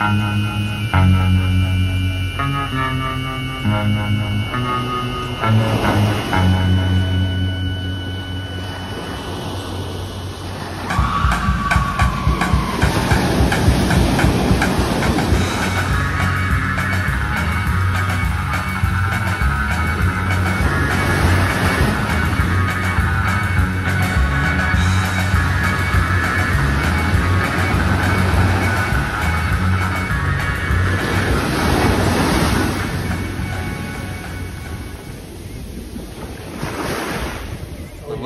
Thank you.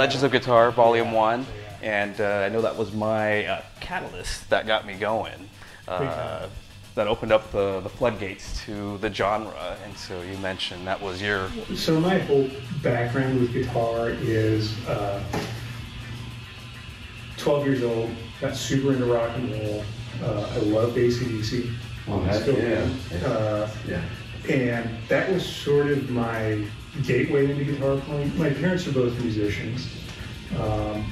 Legends of Guitar Volume 1, and uh, I know that was my uh, catalyst that got me going. Uh, that opened up the, the floodgates to the genre, and so you mentioned that was your. So, my whole background with guitar is uh, 12 years old, got super into rock and roll. Uh, I loved ACDC. Oh, heck Still yeah. Uh, Yeah. And that was sort of my gateway into guitar playing. My parents are both musicians, um,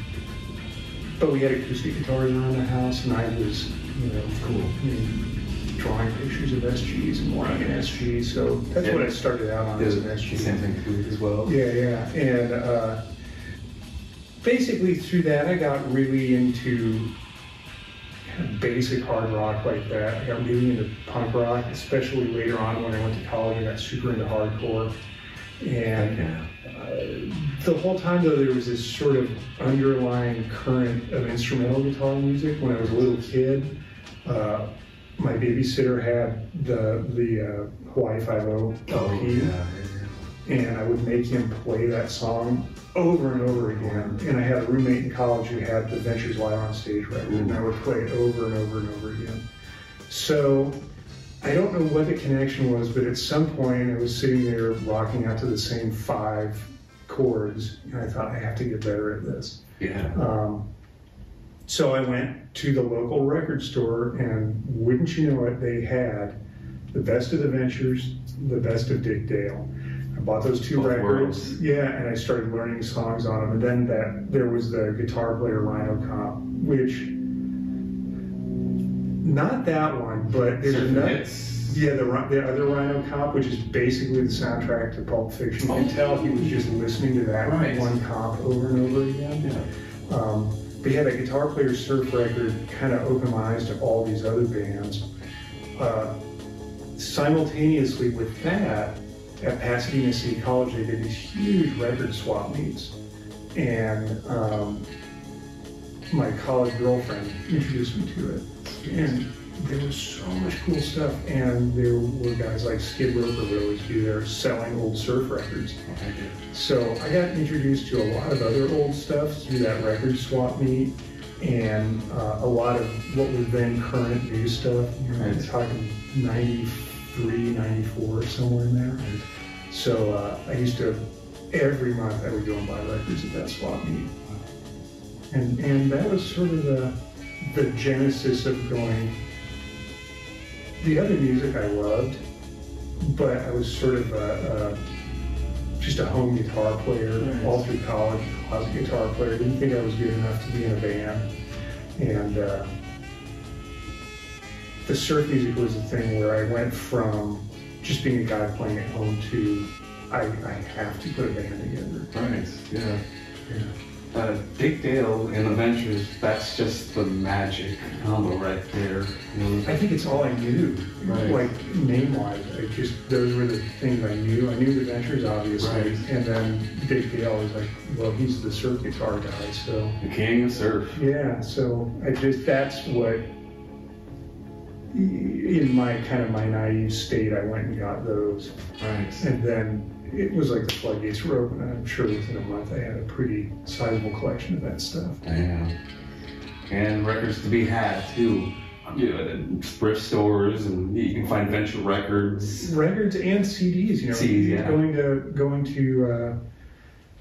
but we had acoustic guitars around the house, and I was, you know, cool. I mean, drawing pictures of SGs and wanting an SG, so that's what I started out on as an SG. Same thing as well. Yeah, yeah, and uh, basically through that, I got really into basic hard rock like that. I got really into punk rock, especially later on when I went to college. I got super into hardcore, and uh, the whole time though, there was this sort of underlying current of instrumental guitar music. When I was a little kid, uh, my babysitter had the the uh, Hawaii Five O LP Oh, yeah. And I would make him play that song over and over again. And I had a roommate in college who had the Ventures Live on Stage record, and I would play it over and over and over again. So I don't know what the connection was, but at some point I was sitting there rocking out to the same five chords, and I thought I have to get better at this. Yeah. Um, so I went to the local record store, and wouldn't you know it, they had the best of the Ventures, the best of Dick Dale. I bought those two Both records, worlds. yeah, and I started learning songs on them. And then that there was the Guitar Player Rhino Cop, which not that one, but there's another. Yeah, the, the other Rhino Cop, which is basically the soundtrack to Pulp Fiction. You can tell he was just listening to that Right. one cop over and over again. Yeah. Um, but yeah, that guitar player surf record kind of opened my eyes to all these other bands. Uh, simultaneously with that, at Pasadena City College, they did these huge record swap meets. And um, my college girlfriend introduced me to it. And there was so much cool stuff. And there were guys like Skid Roper would always be there selling old surf records. So I got introduced to a lot of other old stuff through that record swap meet and uh, a lot of what was then current new stuff. You know, I'm Right. talking 93, 94, somewhere in there. So uh, I used to, every month I would go and buy records at that swap meet. And, and that was sort of the, the genesis of going, the other music I loved, but I was sort of a, a just a home guitar player Right. all through college, closet guitar player. Didn't think I was good enough to be in a band. And uh, the surf music was the thing where I went from just being a guy playing at home to I, I have to put a band together. Right. Yeah. Yeah. Uh, Dick Dale and the Ventures, that's just the magic combo right there. You I think it's all I knew, Right. like name-wise. I just those were the things I knew. I knew the Ventures obviously, Right. and then Dick Dale was like, well, he's the surf guitar guy, so the king of surf. Yeah, so I just that's what in my kind of my naive state I went and got those. Right. And then it was like the floodgates were open and I'm sure within a month I had a pretty sizable collection of that stuff. Yeah. And records to be had too. You know, at thrift stores, and you can find Venture Records. Records and CDs, you know, CDs, yeah. going to going to uh,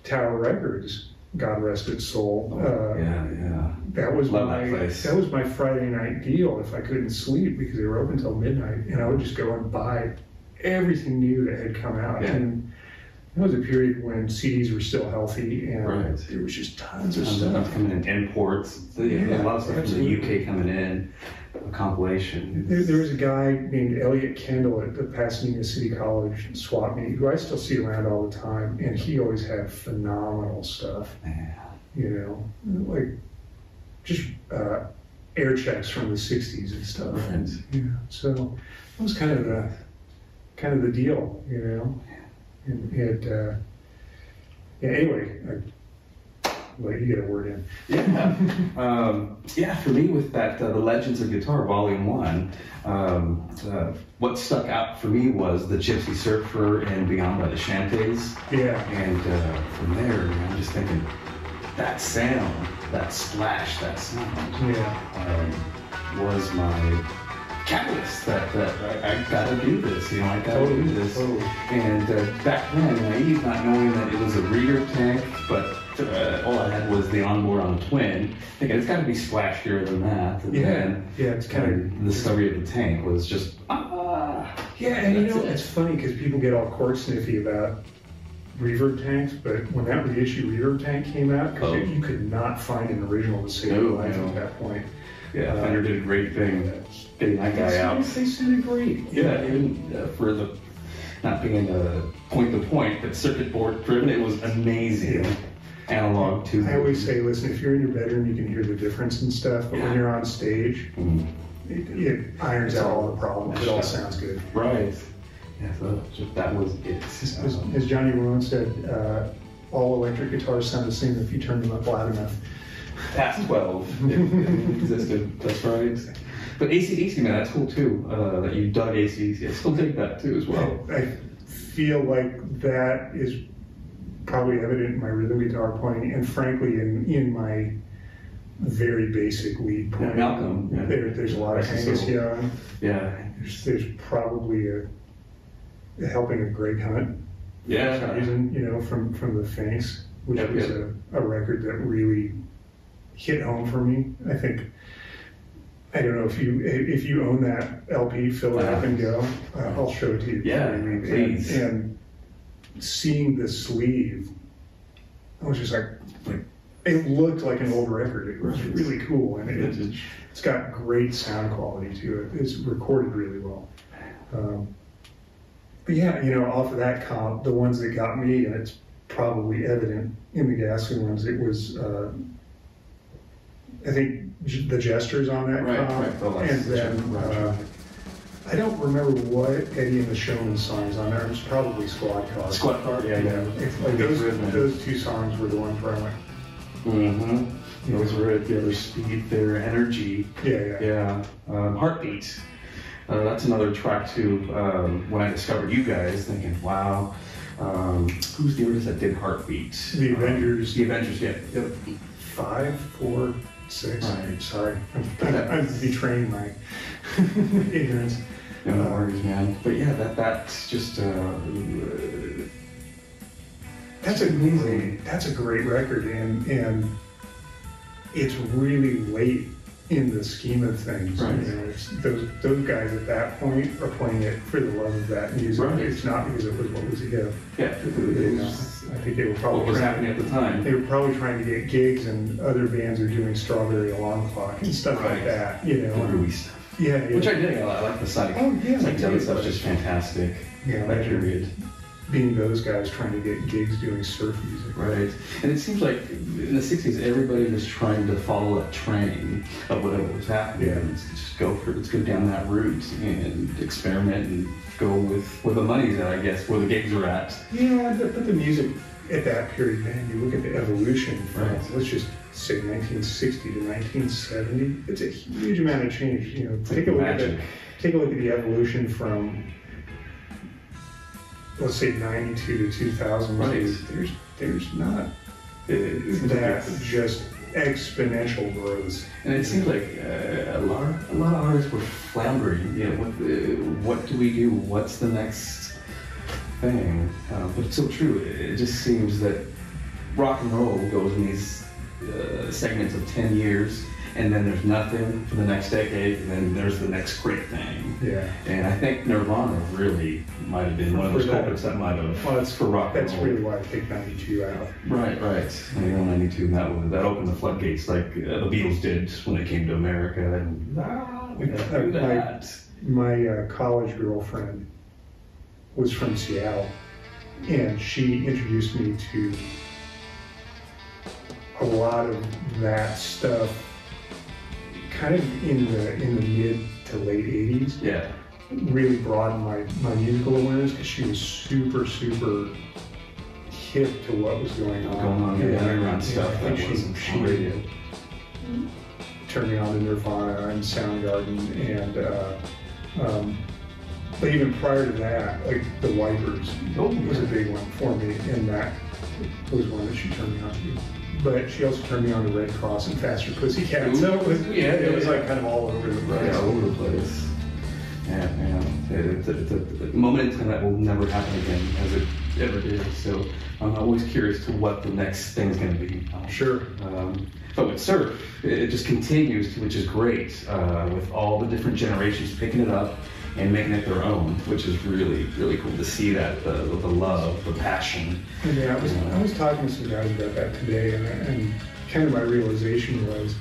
Tower Records God rest its soul. Uh, yeah, yeah. that was Love my that that was my Friday night deal. If I couldn't sleep because they were open until midnight, and I would just go and buy everything new that had come out. Yeah. And that was a period when CDs were still healthy, and Right. there was just tons of Tons of stuff. stuff coming in, imports, the, Yeah, a lot of stuff from the UK coming in, a compilation. There, there was a guy named Elliot Kendall at the Pasadena City College swap meet who I still see around all the time, and he always had phenomenal stuff. Yeah. You know, like just uh, air checks from the '60s and stuff. Right. Yeah, so that was kind of the kind of the deal, you know. And it, uh, yeah. Anyway, I, well, you get a word in. Yeah, um, yeah. For me, with that, uh, the Legends of Guitar Volume One, um, uh, what stuck out for me was the Gypsy Surfer and Beyond by the Chantays, Yeah, and uh, from there, I'm just thinking that sound, that splash, that sound yeah, um, was my catalyst. That, that I, I gotta do this. You know, I gotta do this. totally. And uh, back then, naive, not knowing that it was a reverb tank, but uh, all I had was the onboard on the twin, thinking it's got to be splashier than that. And Yeah, then yeah. It's kind of the discovery of the tank was just ah. Yeah, and you know, it. it's funny because people get all court sniffy about reverb tanks, but when that reissue reverb tank came out, because Oh. you could not find an original to save your life no. at that point. Yeah, Uh, Fender did a great thing getting that guy They out. They sounded great. Yeah, even uh, for the not being a point to point, but circuit board driven, it was amazing. Yeah. Analog to. I always say, listen, if you're in your bedroom, you can hear the difference and stuff, but when you're on stage, Mm, it, it irons out all the problems. It all sounds good. right. Yeah, so just, that was it. As, Um, as Johnny Ramone said, uh, all electric guitars sound the same if you turn them up loud enough. Past 12 if it existed. That's right. But ACDC, man, that's cool too. Uh, that you dug ACDC. I still dig that too as well. I feel like that is probably evident in my rhythm guitar playing, and frankly, in, in my very basic lead playing. Malcolm, yeah. There, there's a lot of Angus soul. Young. Yeah. There's, there's probably a, a helping of Greg Hunt. For some Yeah. reason, you know, from, from the Finks, which Yep, was yep. A, a record that really hit home for me. I think. I don't know if you if you own that LP, fill it up and go. Uh, I'll show it to you. Yeah, And- please. And, seeing the sleeve, I was just like, like it looked like an old record. It was really cool, and it, Vintage. it's got great sound quality to it. It's recorded really well. Um, but yeah, you know, off of that comp, the ones that got me, and it's probably evident in the Ghastly Ones, it was, uh, I think, J- the Jesters on that Right, comp. right. The last and then, Gesture, uh, I don't remember what Eddie and the Showmen songs on there. It was probably Squad Car. Squad Car, yeah, yeah. It's like those, rhythm. those two songs were the ones where I went, Mm-hmm. Those were at the other speed, their energy. yeah, yeah. Yeah. Um, Heartbeat. Uh, that's another track too. Um, when I discovered you guys, thinking, wow, um, who's the artist that did Heartbeat? The Avengers. The Avengers, yeah. Yep. Five, four, six. Right. Sorry, I'm, betraying my ignorance. No worries, man. But yeah, that that's just uh, That's a great, that's a great record, and and it's really late in the scheme of things. Right. You know, it's, those those guys at that point are playing it for the love of that music. Right. It's not because it was what was a hit. yeah. It You know, was I think they were what probably was trying, happening at the time. they were probably trying to get gigs, and other bands are doing Strawberry Alarm Clock and stuff Right. like that. You The know, groovy stuff. yeah, yeah. Which I dig. I like the psych. Oh, yeah, Psychedelic too. stuff's just fantastic. Yeah, that period. Being those guys trying to get gigs doing surf music. Right. And it seems like in the 60s, everybody was trying to follow that train of whatever was happening. Yeah. And just go for let's go down that route and experiment and go with where the money's at, I guess, where the gigs are at. Yeah, but, but the music at that period, man, you look at the evolution from, Right. let's just say 1960 to 1970, it's a huge amount of change. You know, take a look at the, take a look at the evolution from, let's say 92 to 2000. Right. There's, there's not It that just exponential growth. And it seems like uh, a lot, of, a lot of artists were floundering. You know, what, uh, what do we do? What's the next thing? Uh, but it's so true. It just seems that rock and roll goes in these uh, segments of 10 years, and then there's nothing for the next decade, and then there's the next great thing. Yeah. And I think Nirvana really might have been one of those culprits that might have Well, that's for rock and That's roll. really why I picked 92 out. Right, right. 91, 92, that, was- that opened the floodgates like uh, the Beatles did when they came to America. And ah, we gotta do Yeah, like- that. My uh, college girlfriend was from Seattle, and she introduced me to a lot of that stuff, kind of in the in the mid to late '80s. Yeah, Really broadened my my musical awareness because she was super super hip to what was going on. going on yeah, underground Yeah, stuff I that think wasn't she, on she radio. turned me on to Nirvana and Soundgarden, and uh, um, but even prior to that, like the Wipers Oh, was a big one for me, and that was one that she turned me on to. But she also turned me on to Red Cross and Faster Pussycat, so it was Yeah, it was like kind of all over the place. all over the place. Yeah. It- It's a, it's a, a moment in time that will never happen again, as it ever did. So I'm always curious to what the next thing's going to be. Sure. Um, but with surf, it, it just continues, which is great, uh, with all the different generations picking it up and making it their own, which is really, really cool to see that the, the love, the passion. Yeah, I was, I was talking to some guys about that today, and, and kind of my realization was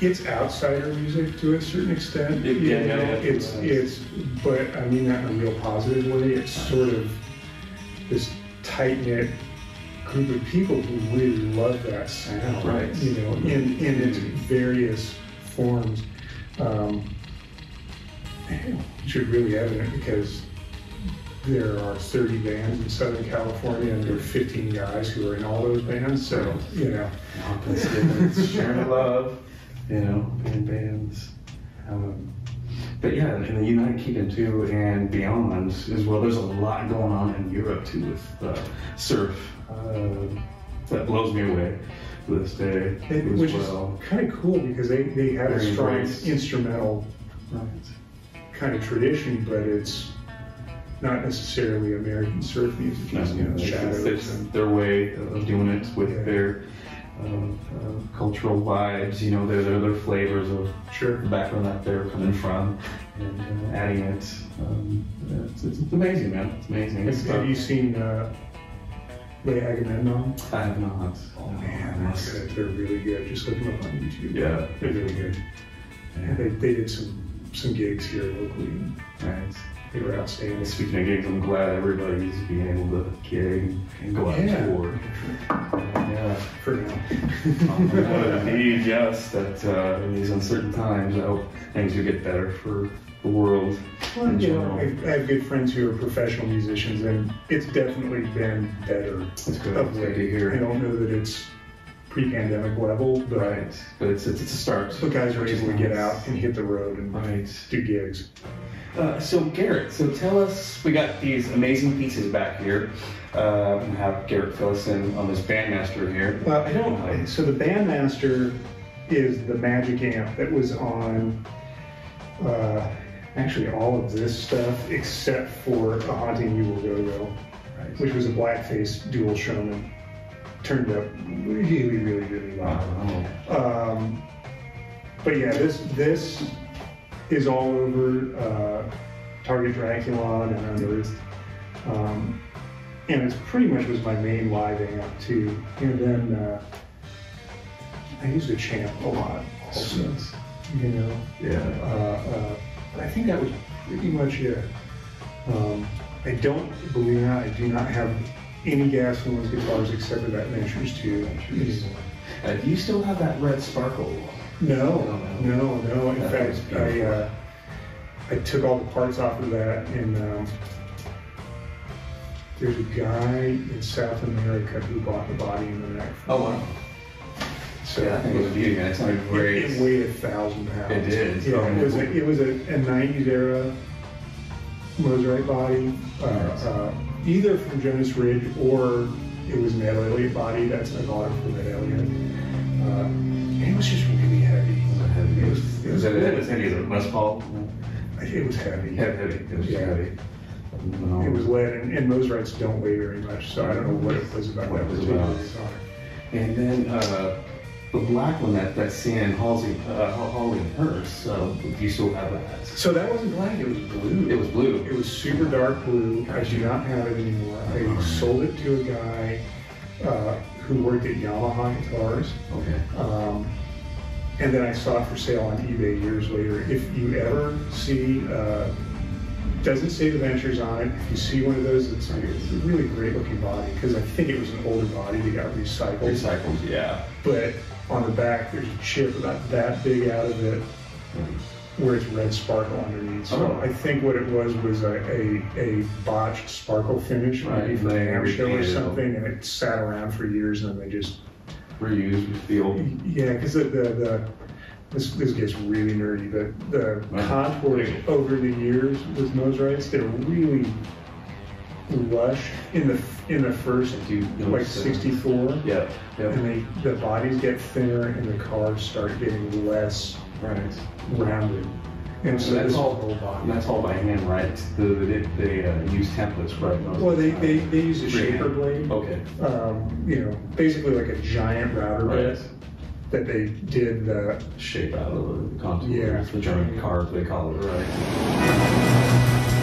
it's outsider music to a certain extent. Yeah, you yeah, know? yeah, It's, it it's, but I mean that in a real positive way. It's sort of this tight knit group of people who really love that sound. Right. You know, in, in its various forms. Um, is really evident because there are 30 bands in Southern California and there are 15 guys who are in all those bands. So, you know, sharing love, you know, in bands. Um, but yeah, in the United Kingdom too, and beyond as well. There's a lot going on in Europe too with uh, surf. Uh, that blows me away to this day it- which well. is kind of cool because they, they have a strong embraced. instrumental Right. Kind of tradition, but it's not necessarily American surf music. No, It's, you know, it's, shadows it's and their way of doing it with Yeah. their uh, uh, cultural vibes. You know, their their, their flavors of sure. the background that they're coming from and uh, adding it. Um, it's, it's, it's amazing, man. It's amazing. Have, have you seen uh, Les Agamemnonz? I have not. Oh man, that's good. They're really good. Just look them up on YouTube. Yeah. they're really good. Yeah. They, they did some some gigs here locally. and Right. They were outstanding. Speaking of gigs, I'm glad everybody's being able to gig and go out Yeah. tour. Yeah. For now. Indeed, yes. That uh, in these uncertain times, I hope things will get better for the world. Well, in you general. I, I have good friends who are professional musicians, and it's definitely been better It's good. of It's good to hear. I don't know that it's pre-pandemic level, but Right. But it's, it's, it's a start. the guys are able to get out and hit the road and Right. do gigs. Uh, so Garrett, so tell us, we got these amazing pieces back here. Uh, we have Garrett fill us in on this bandmaster here. Well, I don't. So the Bandmaster is the Magic amp that was on uh, actually all of this stuff except for a haunting you will go go, Right. which was a blackface dual showman. Turned up really, really, really loud. Wow. Um, but yeah, this this is all over uh, Target Draculon and Unearthed. Um, and it's pretty much was my main live amp too. And then uh, I used a champ a lot also, you know. Yeah. Uh, uh, but I think that was pretty much it. Um, I don't believe not, I do not have any gas influence guitars except for that Ventures 2 anymore. Uh, do you still have that red sparkle? No, no, no. In That fact, I uh, I took all the parts off of that, and um, there's a guy in South America who bought the body and the neck. Oh, wow. So Yeah, I think it was a beauty, man. It sounded it, great. it weighed a thousand pounds. It did. Yeah, Oh, it was a, it was a, a 90s era Mosrite body, uh, uh, either from Jonas Ridge or it was an Ed Elliott body. That's bought it from Ed Elliott. Uh, and it was just really heavy. It was, it was, Was it, it was heavy as a Paul? it was heavy. Heavy, heavy. It was Yeah. heavy. No. It was lead, and, and Mosrites don't weigh very much, so I don't know what it was about What that it was about. And then uh, the black one that that's seen in Halsey, uh, Holly Hearst, uh, you still have that. So that wasn't black, it was blue. It was blue. It was super dark blue. I do not have it anymore. I sold it to a guy uh, who worked at Yamaha Guitars. Okay. Um, and then I saw it for sale on eBay years later. If you ever see, uh, doesn't say the Ventures on it. If you see one of those, it's, it's a really great looking body because I think it was an older body that got recycled. Recycled, yeah. But on the back, there's a chip about that big out of it hmm. where it's red sparkle underneath. So Oh. I think what it was was a, a, a botched sparkle finish, maybe Right, for they a show or something, and it sat around for years, and then they just Reused the old. yeah, because the, the, the this this gets really nerdy, but the Right. contours over the years with Mosrites, they're really lush in the in the first like 64. Yeah. Yeah. And they, the bodies get thinner and the cars start getting less Right. rounded. And so So that's all. whole body. That's all by hand, right? The, they they uh, use templates, right? Well, they, they, they use a shaper blade, Okay. um, you know, basically like a giant router Right. bit that they did the, Shape out of the contour. Yeah. The German carve, they call it, right?